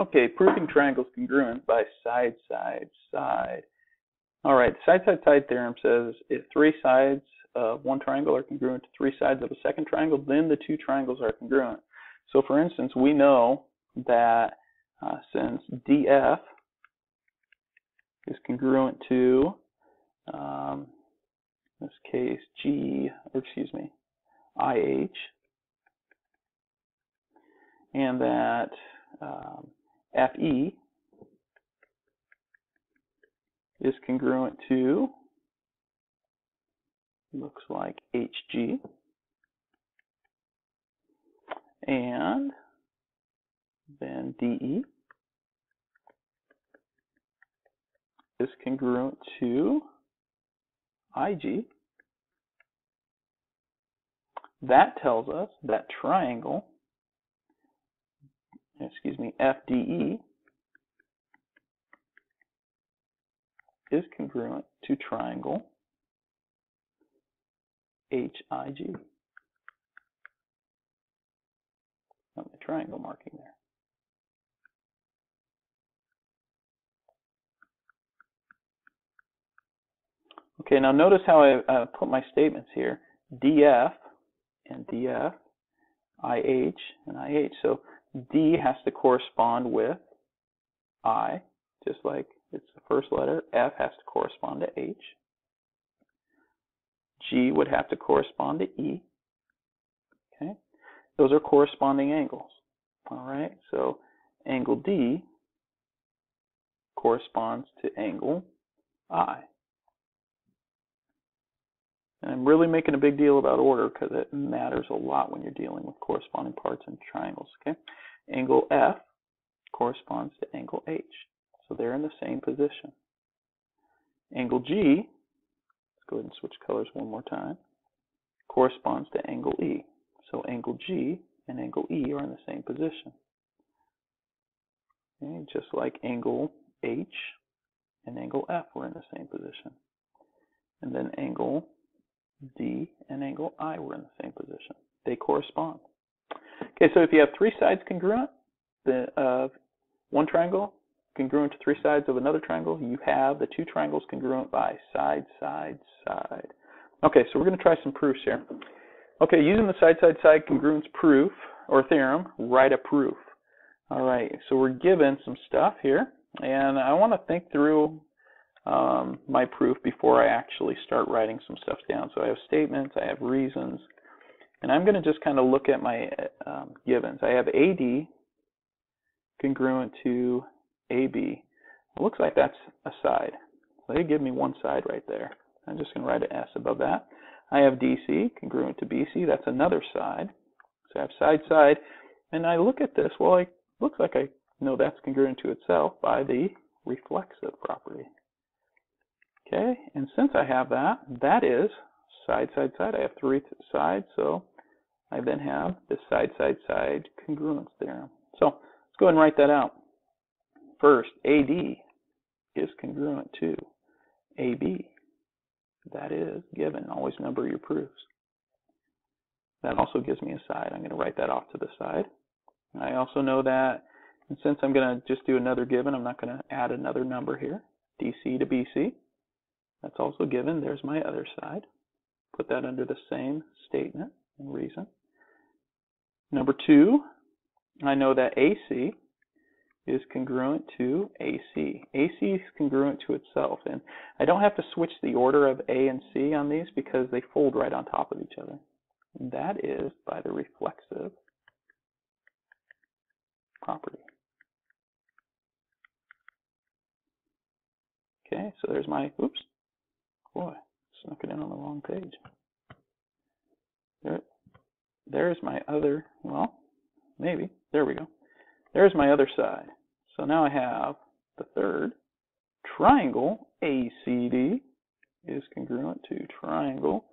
Okay, proving triangles congruent by side, side, side. All right, side, side, side theorem says if three sides of one triangle are congruent to three sides of a second triangle, then the two triangles are congruent. So for instance, we know that uh, since DF is congruent to, um, in this case, G, or excuse me, IH, and that um, FE is congruent to, looks like HG, and then DE is congruent to IG. That tells us that triangle, excuse me, FDE is congruent to triangle HIG. Got my triangle marking there. Okay, now notice how I uh, put my statements here. DF and DF, IH and IH. So D has to correspond with I, just like it's the first letter. F has to correspond to H. G would have to correspond to E. Okay, those are corresponding angles. All right, so angle D corresponds to angle I. And I'm really making a big deal about order because it matters a lot when you're dealing with corresponding parts in triangles. Okay, angle F corresponds to angle H, so they're in the same position. Angle G, let's go ahead and switch colors one more time, corresponds to angle E. So angle G and angle E are in the same position. Okay, just like angle H and angle F were in the same position. And then angle D and angle I were in the same position. They correspond. Okay, so if you have three sides congruent of one triangle congruent to three sides of another triangle, you have the two triangles congruent by side, side, side. Okay, so we're going to try some proofs here. Okay, using the side, side, side congruence proof or theorem, write a proof. All right, so we're given some stuff here, and I want to think through um, my proof before I actually start writing some stuff down. So I have statements, I have reasons, and I'm going to just kind of look at my um, givens. I have AD congruent to AB. It looks like that's a side. So they give me one side right there. I'm just going to write an S above that. I have DC congruent to BC. That's another side. So I have side, side. And I look at this. Well, it looks like I know that's congruent to itself by the reflexive property. Okay, and since I have that, that is side, side, side. I have three sides, so I then have the side, side, side congruence theorem. So let's go ahead and write that out. First, AD is congruent to AB. That is given. Always number your proofs. That also gives me a side. I'm going to write that off to the side. I also know that, and since I'm going to just do another given, I'm not going to add another number here. DC to BC. That's also given. There's my other side. Put that under the same statement and reason. Number two, I know that AC is congruent to AC. AC is congruent to itself. And I don't have to switch the order of A and C on these because they fold right on top of each other. And that is by the reflexive property. Okay, so there's my, oops, Boy, snuck it in on the wrong page. There, there's my other, well, maybe. There we go. There's my other side. So now I have the third triangle ACD is congruent to triangle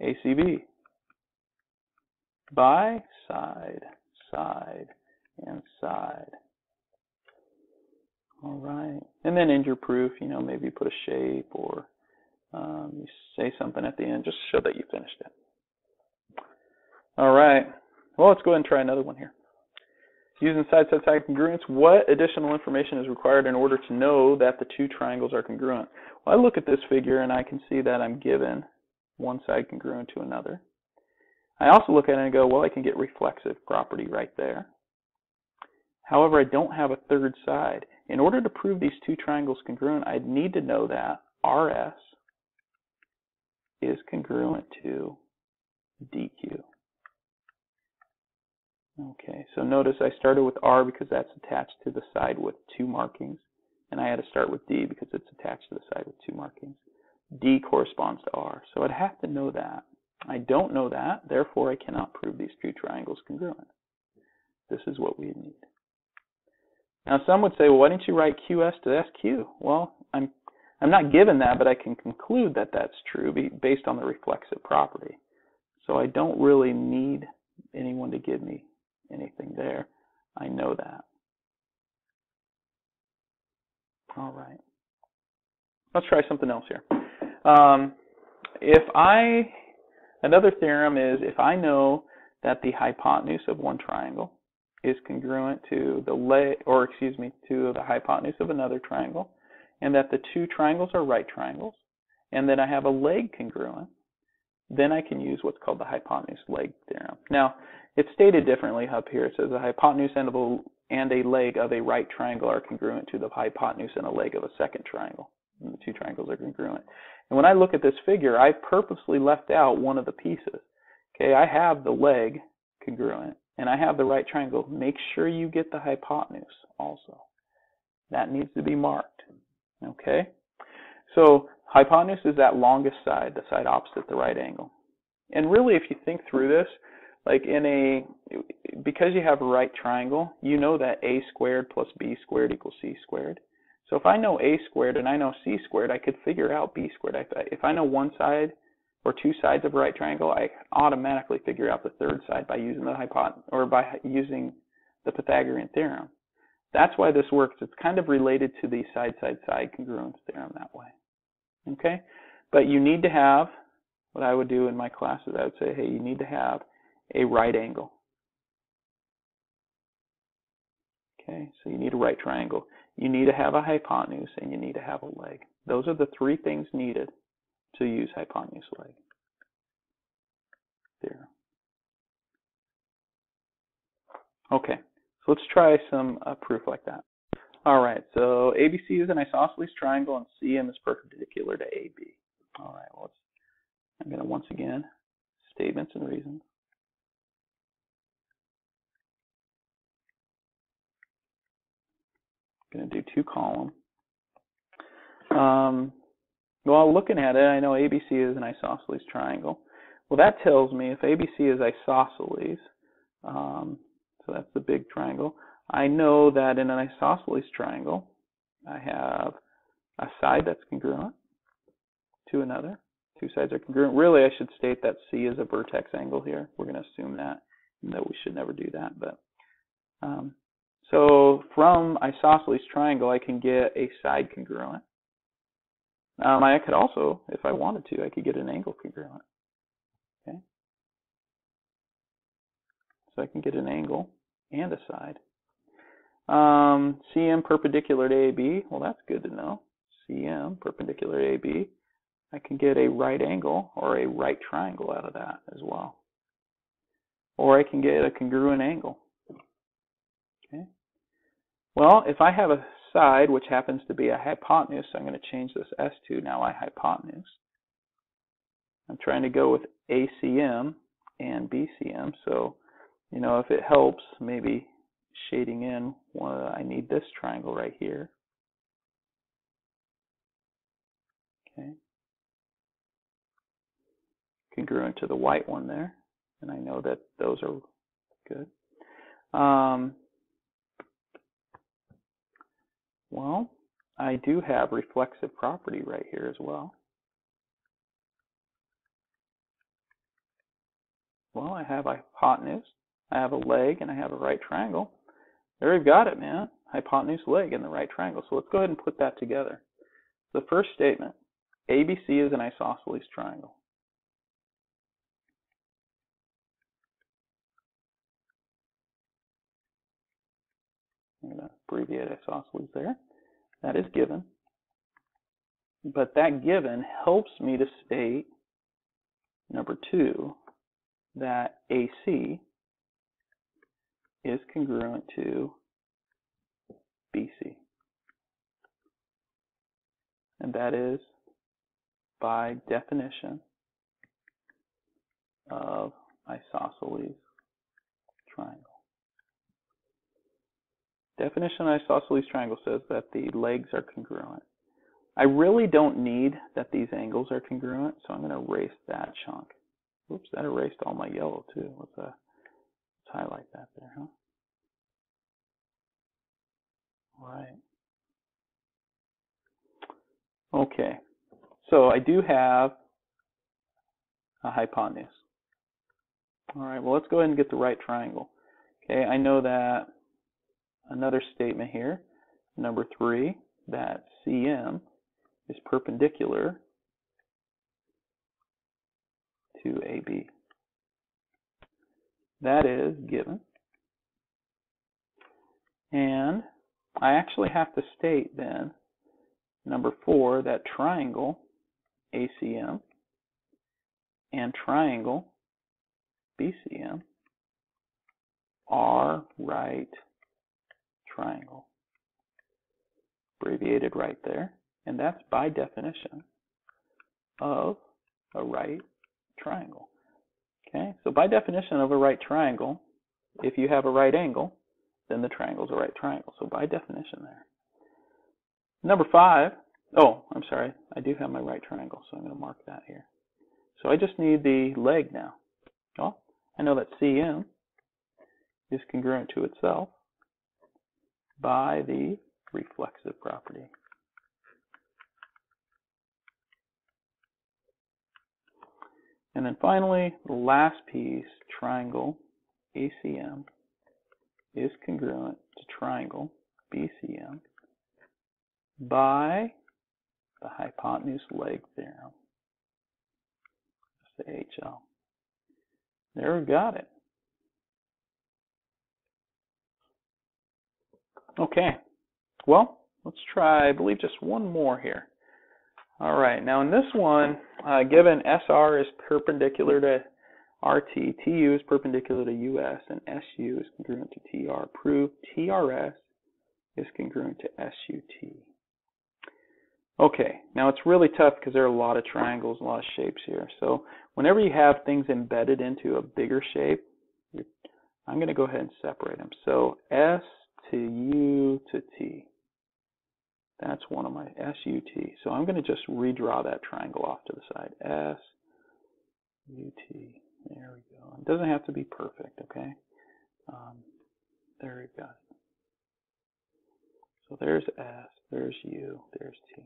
ACB by side, side, and side. All right. And then in your proof, you know, maybe put a shape or um, you say something at the end just show that you finished it. All right. Well, let's go ahead and try another one here. Using side-side-side congruence, what additional information is required in order to know that the two triangles are congruent? Well, I look at this figure and I can see that I'm given one side congruent to another. I also look at it and go, well, I can get reflexive property right there. However, I don't have a third side. In order to prove these two triangles congruent, I'd need to know that RS is congruent to DQ. Okay, so notice I started with R because that's attached to the side with two markings, and I had to start with D because it's attached to the side with two markings. D corresponds to R, so I'd have to know that. I don't know that, therefore I cannot prove these two triangles congruent. This is what we need. Now some would say, well, why didn't you write QS to SQ? Well, I'm I'm not given that, but I can conclude that that's true based on the reflexive property. So I don't really need anyone to give me anything there. I know that. All right. Let's try something else here. Um, if I, another theorem is if I know that the hypotenuse of one triangle is congruent to the leg, or excuse me, to the hypotenuse of another triangle, and that the two triangles are right triangles, and that I have a leg congruent, then I can use what's called the hypotenuse leg theorem. Now, it's stated differently up here. It says the hypotenuse and a, and a leg of a right triangle are congruent to the hypotenuse and a leg of a second triangle. And the two triangles are congruent. And when I look at this figure, I purposely left out one of the pieces. Okay, I have the leg congruent, and I have the right triangle. Make sure you get the hypotenuse also. That needs to be marked. Okay, so hypotenuse is that longest side, the side opposite the right angle. And really, if you think through this, like in a, because you have a right triangle, you know that a squared plus b squared equals c squared. So if I know a squared and I know c squared, I could figure out b squared. I if I know one side or two sides of a right triangle, I automatically figure out the third side by using the hypotenuse or by using the Pythagorean theorem. That's why this works. It's kind of related to the side-side-side congruence theorem that way. Okay? But you need to have, what I would do in my classes, I would say, hey, you need to have a right angle. Okay, so you need a right triangle. You need to have a hypotenuse and you need to have a leg. Those are the three things needed to use hypotenuse leg. There. Okay, so let's try some uh, proof like that. All right, so ABC is an isosceles triangle and CM is perpendicular to AB. All right, well, I'm going to once again, statements and reasons. I'm going to do two column. Um, well, looking at it, I know ABC is an isosceles triangle. Well, that tells me if ABC is isosceles, um, so that's the big triangle, I know that in an isosceles triangle, I have a side that's congruent to another. Two sides are congruent. Really, I should state that C is a vertex angle here. We're going to assume that, though we should never do that. But um, so from isosceles triangle, I can get a side congruent. Um, I could also, if I wanted to, I could get an angle congruent. Okay. So I can get an angle and a side. Um, CM perpendicular to AB, well that's good to know. CM perpendicular to AB, I can get a right angle or a right triangle out of that as well. Or I can get a congruent angle. Okay. Well, if I have a side which happens to be a hypotenuse, I'm going to change this S to now I hypotenuse. I'm trying to go with ACM and BCM, so you know if it helps, maybe shading in, well, I need this triangle right here. Okay. Congruent to the white one there, and I know that those are good. Um, well, I do have reflexive property right here as well. Well, I have a hypotenuse, I have a leg, and I have a right triangle. There we've got it, man. Hypotenuse, leg, and the right triangle. So let's go ahead and put that together. The first statement, ABC is an isosceles triangle. I'm going to abbreviate isosceles there. That is given. But that given helps me to state, number two, that AC is congruent to BC. And that is by definition of isosceles triangle. Definition of isosceles triangle says that the legs are congruent. I really don't need that these angles are congruent, so I'm going to erase that chunk. Oops, that erased all my yellow too. Uh, let's highlight that there, huh? All right. Okay, so I do have a hypotenuse. All right, well, let's go ahead and get the right triangle. Okay, I know that another statement here, number three, that CM is perpendicular to AB. That is given. And I actually have to state then, number four, that triangle ACM and triangle BCM are right triangle. Abbreviated right there. And that's by definition of a right triangle. Okay, so by definition of a right triangle, if you have a right angle, then the triangle is a right triangle. So by definition there. Number five, oh, I'm sorry, I do have my right triangle, so I'm going to mark that here. So I just need the leg now. Well, I know that CM is congruent to itself by the reflexive property. And then finally, the last piece, triangle ACM is congruent to triangle BCM by the hypotenuse leg theorem. The HL. There we got it. Okay, well, let's try, I believe, just one more here. All right, now in this one, uh, given SR is perpendicular to RT, TU is perpendicular to US, and SU is congruent to TR. Prove TRS is congruent to SUT. Okay, now it's really tough because there are a lot of triangles, a lot of shapes here. So whenever you have things embedded into a bigger shape, I'm going to go ahead and separate them. So S to U to T. That's one of my SUT. So I'm going to just redraw that triangle off to the side. S, U, T. There we go. It doesn't have to be perfect, okay? Um, there we go. So there's S, there's U, there's T.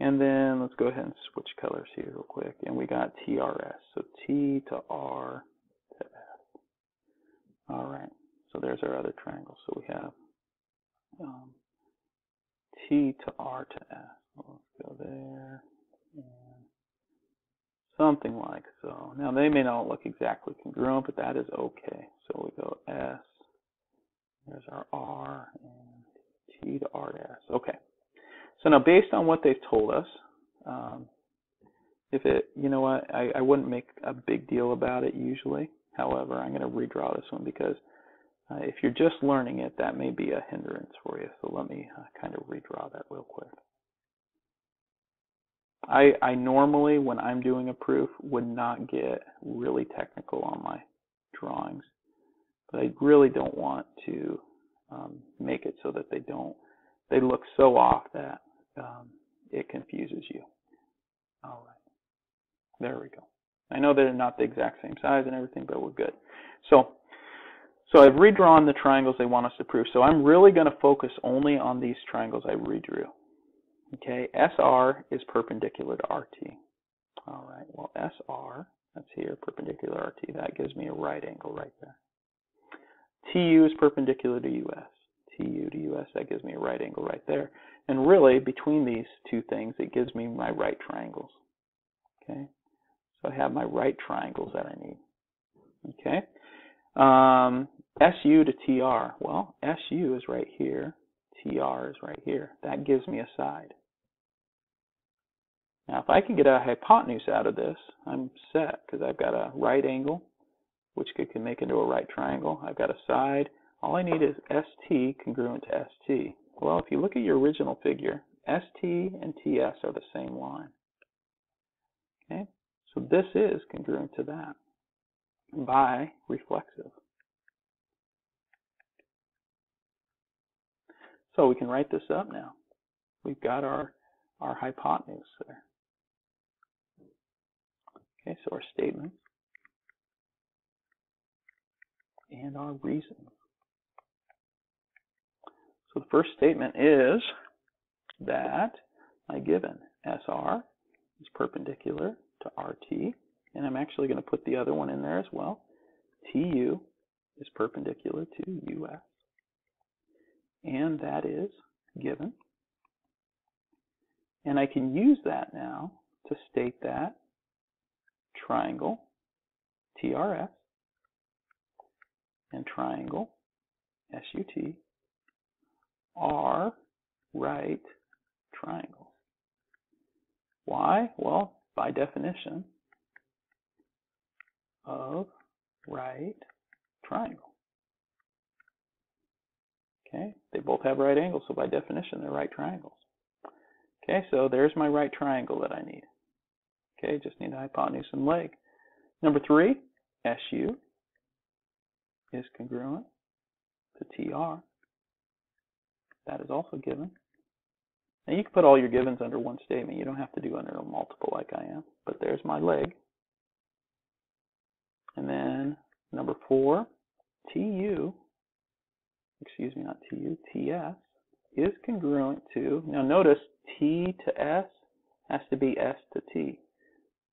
And then let's go ahead and switch colors here real quick. And we got TRS. So T to R to S. All right. So there's our other triangle. So we have um, T to R to S. let's go there. And something like so. Now they may not look exactly congruent, but that is okay. So we go S. There's our R and T to R to S. Okay. So now based on what they've told us, um, if it, you know what, I, I wouldn't make a big deal about it usually. However, I'm going to redraw this one because uh, if you're just learning it, that may be a hindrance for you. So let me uh, kind of redraw that real quick. I, I normally, when I'm doing a proof, would not get really technical on my drawings, but I really don't want to um, make it so that they don't, they look so off that um, it confuses you. All right, there we go. I know they're not the exact same size and everything, but we're good. So so I've redrawn the triangles they want us to prove. So I'm really going to focus only on these triangles I redrew. Okay, SR is perpendicular to RT. All right, well SR, that's here, perpendicular to RT. That gives me a right angle right there. TU is perpendicular to US. TU to US, that gives me a right angle right there. And really, between these two things, it gives me my right triangles. Okay, so I have my right triangles that I need. Okay, um, SU to TR. Well, SU is right here. TR is right here. That gives me a side. Now, if I can get a hypotenuse out of this, I'm set because I've got a right angle, which could, can make into a right triangle. I've got a side. All I need is ST congruent to ST. Well, if you look at your original figure, ST and TS are the same line. Okay, so this is congruent to that by reflexive. So we can write this up now. We've got our, our hypotenuse there. Okay, so our statement and our reason. So the first statement is that my given SR is perpendicular to RT, and I'm actually going to put the other one in there as well. TU is perpendicular to US, and that is given. And I can use that now to state that triangle TRS and triangle SUT are right triangles. Why? Well, by definition of right triangle. Okay, they both have right angles, so by definition they're right triangles. Okay, so there's my right triangle that I need. Okay, just need a hypotenuse and leg. Number three, SU is congruent to TR. That is also given. Now you can put all your givens under one statement. You don't have to do under a multiple like I am. But there's my leg. And then number four, TU, excuse me, not TU, TS, is congruent to, now notice T to S has to be S to T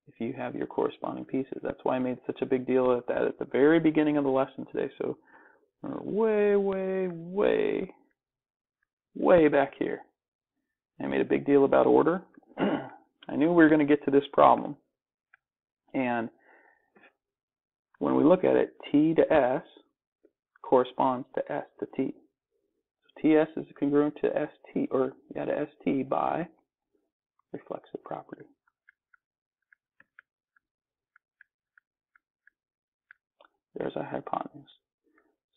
if you have your corresponding pieces. That's why I made such a big deal of that at the very beginning of the lesson today. So way, way, way, way back here. I made a big deal about order. I knew we were going to get to this problem. And when we look at it, T to S corresponds to S to T. So TS is congruent to ST, or yeah, to ST by reflexive property. There's our hypotenuse.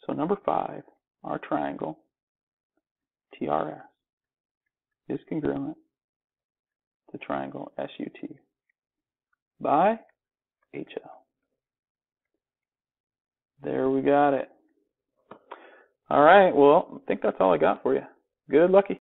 So number five, our triangle, TRS, is congruent to triangle SUT by HL. There we got it. All right, well, I think that's all I got for you. Good lucky.